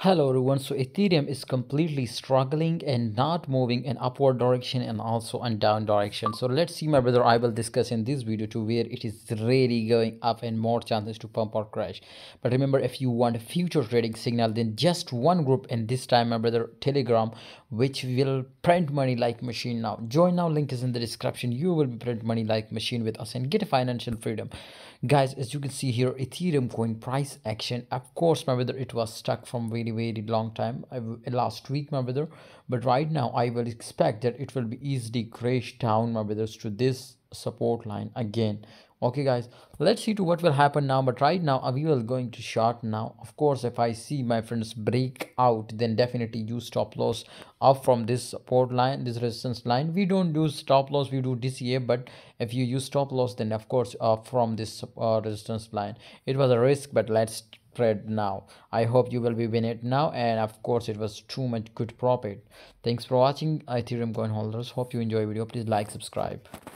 Hello everyone, so Ethereum is completely struggling and not moving in upward direction and also in down direction. So let's see my brother, I will discuss in this video to where it is really going up and more chances to pump or crash. But remember if you want a future trading signal then just one group and this time my brother Telegram which will print money like machine now. Join now link is in the description. You will be print money like machine with us and get financial freedom. Guys as you can see here Ethereum coin price action of course my brother it was stuck from very very long time. Last week my brother. But right now i will expect that it will be easily crash down my brothers to this support line again. Okay guys let's see to what will happen now but right now we will going to short now. Of course if i see my friends break out then definitely use stop loss up from this support line this resistance line. We don't do stop loss we do dca but if you use stop loss then of course uh, from this uh, resistance line. It was a risk but let's trade now. I hope you will be win it now and of course it was too much good profit. Thanks for watching ethereum coin holders. Hope you enjoy video. Please like subscribe